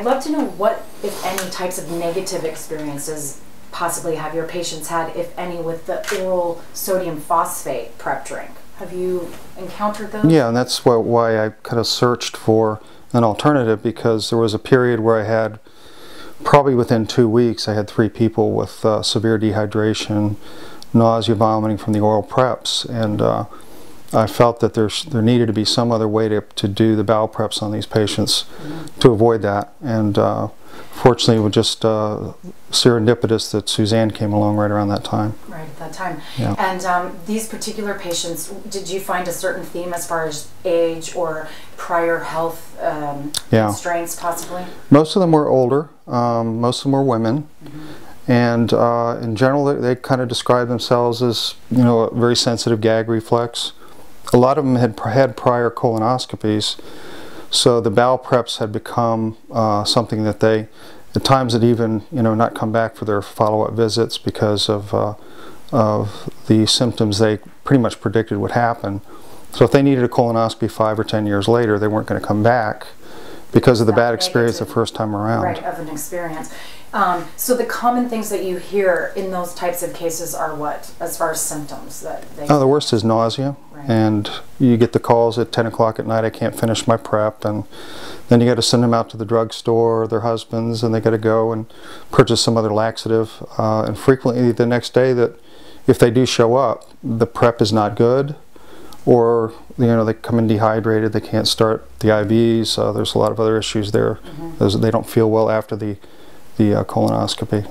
I'd love to know what, if any, types of negative experiences possibly have your patients had, if any, with the oral sodium phosphate prep drink. Have you encountered those? Yeah, and that's why, why I kind of searched for an alternative because there was a period where I had, probably within two weeks, I had three people with uh, severe dehydration, nausea, vomiting from the oral preps, and uh, I felt that there's, there needed to be some other way to, to do the bowel preps on these patients to avoid that. And uh, fortunately, it was just uh, serendipitous that Suzanne came along right around that time. Right at that time. Yeah. And um, these particular patients, did you find a certain theme as far as age or prior health um, yeah. constraints possibly? Most of them were older. Um, most of them were women. Mm -hmm. And uh, in general, they, they kind of describe themselves as, you know, a very sensitive gag reflex a lot of them had had prior colonoscopies, so the bowel preps had become uh, something that they, at times, had even you know not come back for their follow-up visits because of uh, of the symptoms they pretty much predicted would happen. So if they needed a colonoscopy five or ten years later, they weren't going to come back because of the bad experience the first time around. Right, of an experience. Um, so the common things that you hear in those types of cases are what, as far as symptoms that they? Oh, the worst is nausea, right. and you get the calls at 10 o'clock at night. I can't finish my prep, and then you got to send them out to the drugstore, their husbands, and they got to go and purchase some other laxative. Uh, and frequently, the next day, that if they do show up, the prep is not good, or you know they come in dehydrated. They can't start the IVs. Uh, there's a lot of other issues there. Mm -hmm. They don't feel well after the the colonoscopy.